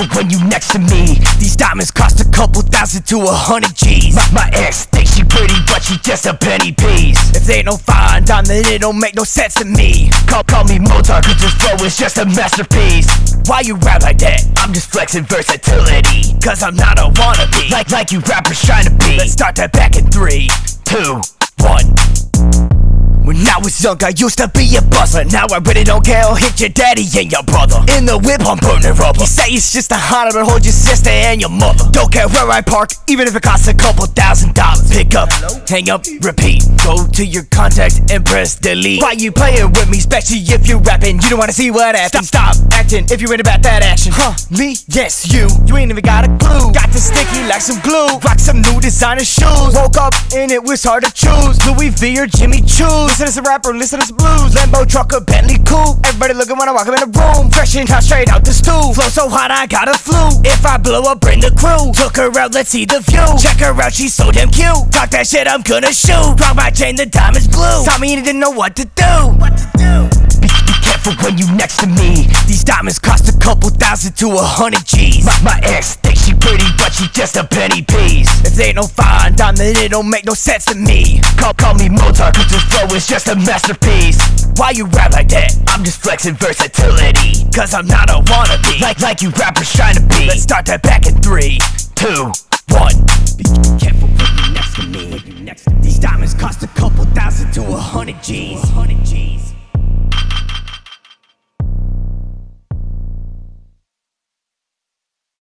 careful when you next to me. These diamonds cost a couple thousand to a hundred G's. My, my ex thinks she pretty, but she just a penny piece. If they ain't no fine dime, then it don't make no sense to me. Call, call me Mozart, cause this flow is just a masterpiece. Why you rap like that? I'm just flexing versatility. Cause I'm not a wannabe. Like, like you rappers trying to be. Let's start that back in three, two. When I was young, I used to be a buzzer. Now I really don't care. I'll hit your daddy and your brother. In the whip, I'm burning rubber. You say it's just a honor, but hold your sister and your mother. Don't care where I park, even if it costs a couple thousand dollars. Pick up, hang up, repeat. Go to your contacts and press delete. Why you playing with me, especially if you're rapping? You don't wanna see what happens. Stop, stop acting if you're in about that action. Huh, me? Yes, you. You ain't even got a clue. Got the sticky like some glue. Rock some new designer shoes. Woke up and it was hard to choose. Louis V or Jimmy Choo. Listen to some rapper, listen to some blues. Lambo trucker, Bentley coupe. Everybody looking when I walk up in the room. Fresh and hot straight out the stool. Flow so hot, I got a flu. If I blow up, bring the crew. Took her out, let's see the view. Check her out, she's so damn cute. Talk that shit, I'm gonna shoot. Rock my chain, the diamond's blue. He didn't know what to do. What to do? Be when you next to me. These diamonds cost a couple thousand to a hundred G's. My, my ex thinks she pretty, but she just a penny piece. If they ain't no fine then it don't make no sense to me. Call, call me Mozart, cause this flow is just a masterpiece. Why you rap like that? I'm just flexing versatility. Cause I'm not a wannabe. Like, like you rappers trying to be. Let's start that back in three, two, one. Be careful when you next to me. These diamonds cost a couple thousand to a hundred G's.